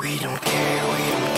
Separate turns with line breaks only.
We don't care, we don't